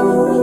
Oh.